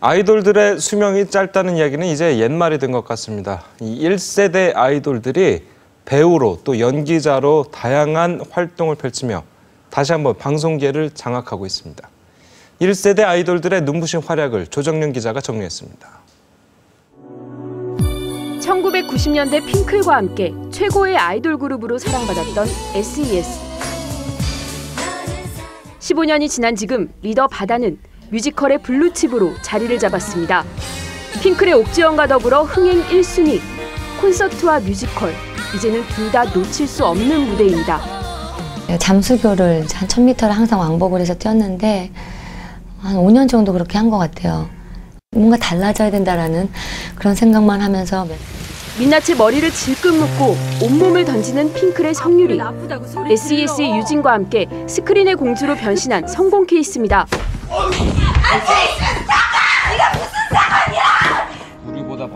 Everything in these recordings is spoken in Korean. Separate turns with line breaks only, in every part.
아이돌들의 수명이 짧다는 이야기는 이제 옛말이 된 것 같습니다. 이 1세대 아이돌들이 배우로 또 연기자로 다양한 활동을 펼치며 다시 한번 방송계를 장악하고 있습니다. 1세대 아이돌들의 눈부신 활약을 조정윤 기자가 정리했습니다.
1990년대 핑클과 함께 최고의 아이돌 그룹으로 사랑받았던 SES. 15년이 지난 지금 리더 바다는 뮤지컬의 블루칩으로 자리를 잡았습니다. 핑클의 옥주현과 더불어 흥행 1순위, 콘서트와 뮤지컬, 이제는 둘 다 놓칠 수 없는 무대입니다.
잠수교를 한 1000m를 항상 왕복을 해서 뛰었는데 한 5년 정도 그렇게 한 것 같아요. 뭔가 달라져야 된다라는 그런 생각만 하면서
민낯에 머리를 질끈 묶고 온몸을 던지는 핑클의 성유리. SES의 유진과 함께 스크린의 공주로 변신한 성공 케이스입니다.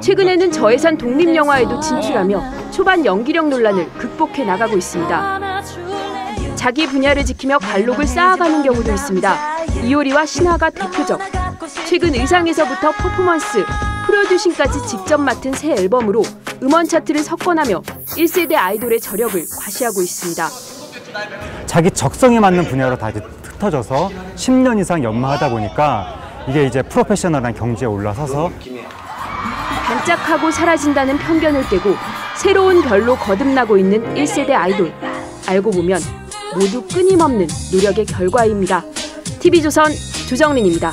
최근에는 저예산 독립 영화에도 진출하며 초반 연기력 논란을 극복해 나가고 있습니다. 자기 분야를 지키며 관록을 쌓아가는 경우도 있습니다. 이효리와 신화가 대표적. 최근 의상에서부터 퍼포먼스, 프로듀싱까지 직접 맡은 새 앨범으로 음원 차트를 석권하며 1세대 아이돌의 저력을 과시하고 있습니다.
자기 적성에 맞는 분야로 다 이제 흩어져서 10년 이상 연마하다 보니까 이게 이제 프로페셔널한 경지에 올라서서
반짝하고 사라진다는 편견을 깨고 새로운 별로 거듭나고 있는 1세대 아이돌. 알고 보면 모두 끊임없는 노력의 결과입니다. TV조선 조정린입니다.